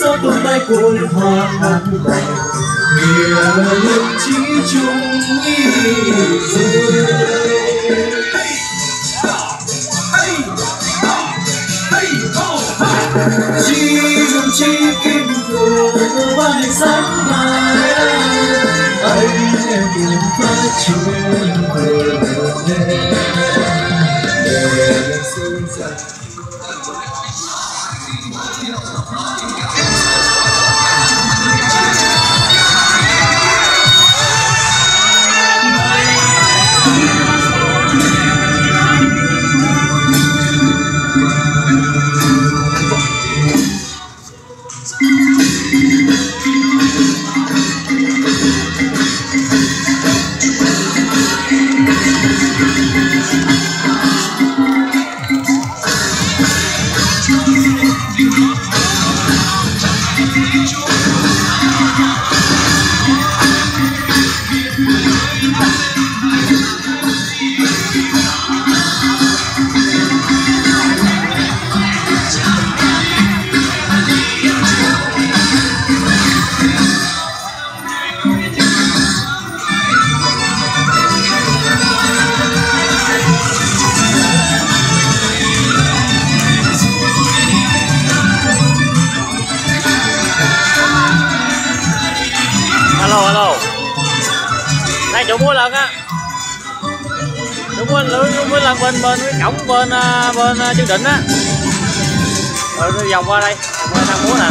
gió tung bay cội hoa hát bài nghĩa lực chỉ chung ý rồi. Chỉ dùng chi kim cổ vai sáng mai. Anh em cùng phát triển vừa Alo alo. Đây chủ mua lần á. Chủ mua lần chủ mua lần bên bên cái cổng bên à, bên à, chương định á. Rồi vòng qua đây. Qua thang múa nè.